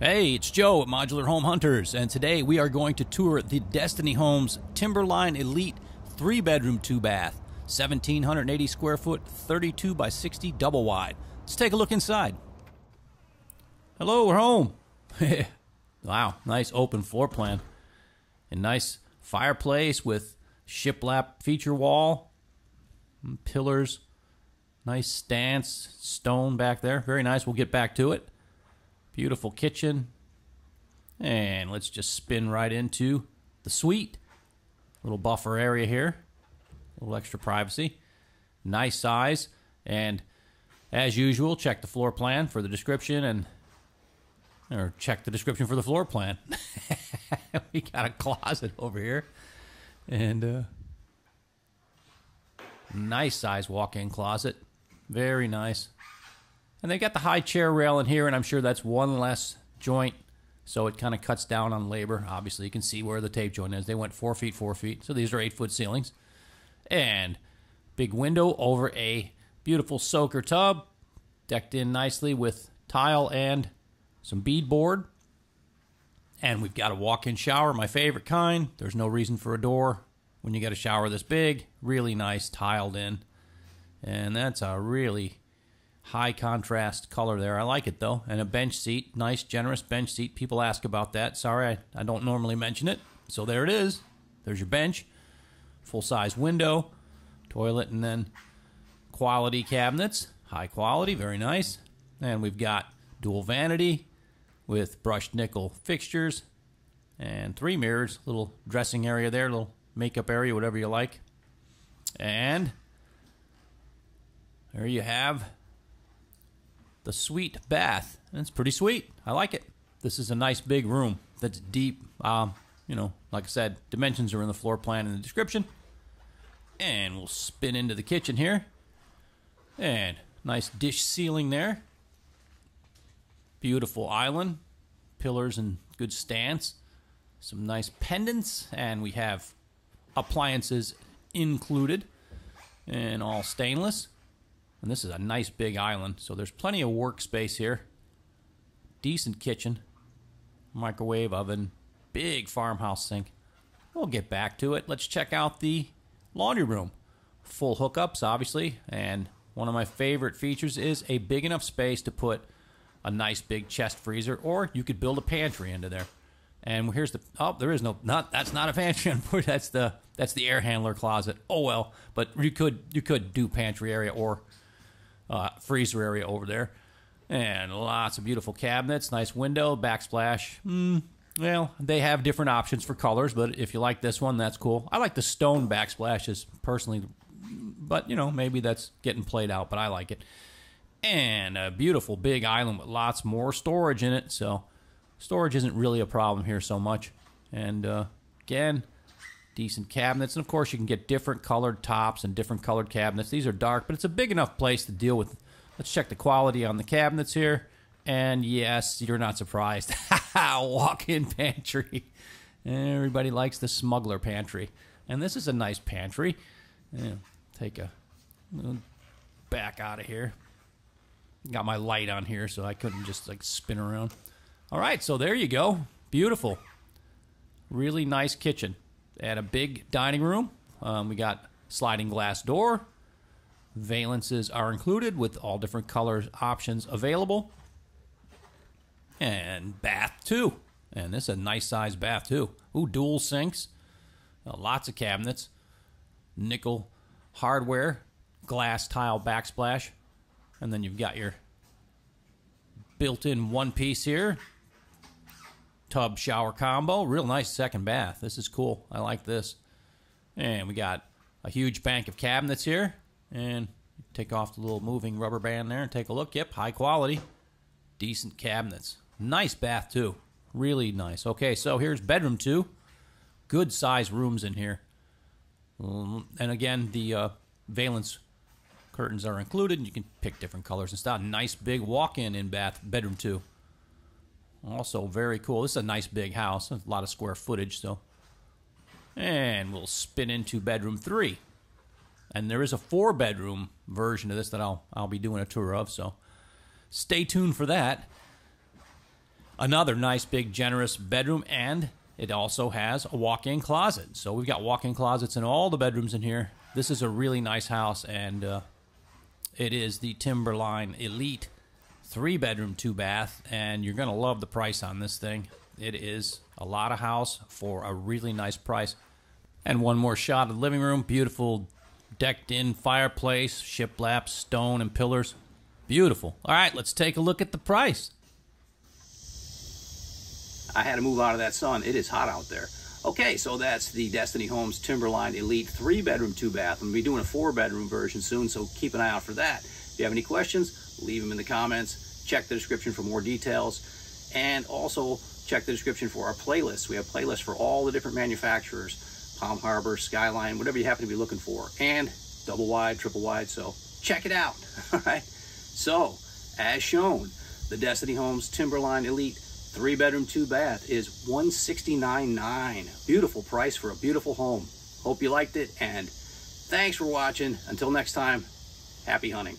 Hey, it's Joe at Modular Home Hunters, and today we are going to tour the Destiny Homes Timberline Elite 3 bedroom 2 bath, 1780 square foot, 32 by 60 double wide. Let's take a look inside. Hello, we're home. wow, nice open floor plan. A nice fireplace with shiplap feature wall, mm, pillars, nice stance, stone back there. Very nice. We'll get back to it. Beautiful kitchen. And let's just spin right into the suite. Little buffer area here. A little extra privacy. Nice size. And as usual, check the floor plan for the description and or check the description for the floor plan. we got a closet over here. And uh nice size walk-in closet. Very nice. And they've got the high chair rail in here, and I'm sure that's one less joint, so it kind of cuts down on labor. Obviously, you can see where the tape joint is. They went four feet, four feet, so these are eight foot ceilings. And big window over a beautiful soaker tub, decked in nicely with tile and some beadboard. And we've got a walk in shower, my favorite kind. There's no reason for a door when you got a shower this big. Really nice, tiled in. And that's a really high contrast color there. I like it though. And a bench seat, nice, generous bench seat. People ask about that. Sorry, I, I don't normally mention it. So there it is. There's your bench, full size window, toilet, and then quality cabinets. High quality, very nice. And we've got dual vanity with brushed nickel fixtures and three mirrors, little dressing area there, little makeup area, whatever you like. And there you have the Suite bath. And it's pretty sweet. I like it. This is a nice big room that's deep. Um, you know, like I said, dimensions are in the floor plan in the description. And we'll spin into the kitchen here. And nice dish ceiling there. Beautiful island. Pillars and good stance. Some nice pendants. And we have appliances included. And all stainless. And this is a nice big island, so there's plenty of workspace here. Decent kitchen, microwave oven, big farmhouse sink. We'll get back to it. Let's check out the laundry room. Full hookups, obviously, and one of my favorite features is a big enough space to put a nice big chest freezer, or you could build a pantry into there. And here's the oh, there is no not that's not a pantry. That's the that's the air handler closet. Oh well, but you could you could do pantry area or uh, freezer area over there. And lots of beautiful cabinets, nice window, backsplash. Mm, well, they have different options for colors, but if you like this one, that's cool. I like the stone backsplashes personally, but you know, maybe that's getting played out, but I like it. And a beautiful big island with lots more storage in it, so storage isn't really a problem here so much. And uh, again, decent cabinets. And of course, you can get different colored tops and different colored cabinets. These are dark, but it's a big enough place to deal with. Let's check the quality on the cabinets here. And yes, you're not surprised. Walk in pantry. Everybody likes the smuggler pantry. And this is a nice pantry. Yeah, take a back out of here. Got my light on here, so I couldn't just like spin around. All right, so there you go. Beautiful. Really nice kitchen and a big dining room. Um, we got sliding glass door. Valances are included with all different colors options available. And bath too. And this is a nice size bath too. Ooh, dual sinks. Uh, lots of cabinets. Nickel hardware. Glass tile backsplash. And then you've got your built-in one piece here tub shower combo. Real nice second bath. This is cool. I like this. And we got a huge bank of cabinets here. And take off the little moving rubber band there and take a look. Yep, high quality. Decent cabinets. Nice bath, too. Really nice. Okay, so here's bedroom two. Good size rooms in here. Um, and again, the uh, valance curtains are included. And You can pick different colors and stuff. Nice big walk-in in bath bedroom two. Also very cool. This is a nice big house. A lot of square footage, so. And we'll spin into bedroom three. And there is a four bedroom version of this that I'll I'll be doing a tour of, so stay tuned for that. Another nice, big, generous bedroom, and it also has a walk in closet. So we've got walk in closets in all the bedrooms in here. This is a really nice house, and uh, it is the Timberline Elite three bedroom, two bath, and you're going to love the price on this thing. It is a lot of house for a really nice price. And one more shot of the living room. Beautiful decked in fireplace, shiplap, stone, and pillars. Beautiful. All right, let's take a look at the price. I had to move out of that sun. It is hot out there. Okay, so that's the Destiny Homes Timberline Elite three bedroom, two bath. I'm going to be doing a four bedroom version soon, so keep an eye out for that. If you have any questions, leave them in the comments. Check the description for more details. And also check the description for our playlists. We have playlists for all the different manufacturers, Palm Harbor, Skyline, whatever you happen to be looking for, and double wide, triple wide. So check it out. All right. So, as shown, the Destiny Homes Timberline Elite three bedroom, two bath is 169.9. Beautiful price for a beautiful home. Hope you liked it and thanks for watching. Until next time, happy hunting.